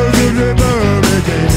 Cause if you love me